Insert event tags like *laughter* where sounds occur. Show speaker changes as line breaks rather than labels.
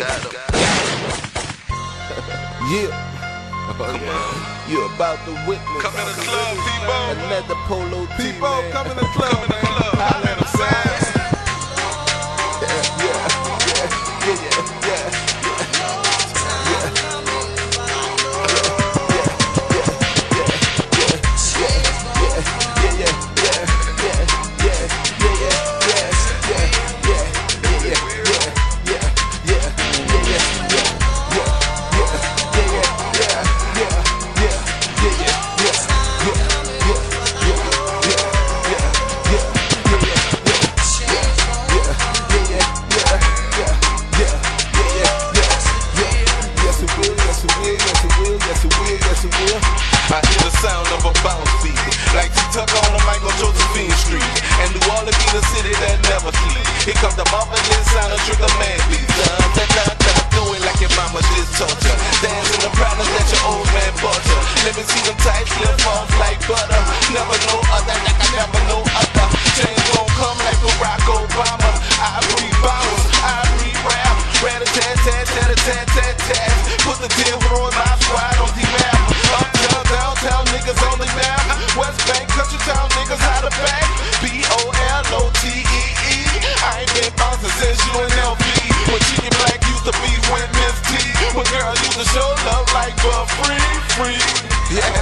Got him. *laughs*
Yeah. You're about to witness
Come in the club, people.
another polo T,
People,
man.
come in the club,
Come in the club.
Holla at 'em,
Fast. *laughs*
Yeah, yeah, yeah, yeah, yeah. Yes, it will, yes, it will, yes, it will, yes, it will.
I hear the sound of a bounce beat, like T-Tuck on the Michael Josephine Street, and New Orleans be the city that never sleep. Here comes the marvelous sound of Trigger Man beat. Dun, dun, dun, do it like your mama just told ya. Dance in the problems that your old man bought ya. Let me see them tights slip off like butter. Never know other, like I never know other. Change gon' come like Barack Obama. I breathe bounce, I breathe rap. Rat a tat tat tat tat my squad on the map. Uptown, downtown niggas on the map. West Bank, country town niggas back. B O L O T E E. I ain't been bouncing since you and LP. When Chicken Black used to be with Miss T. When girl used to show love like but free, free.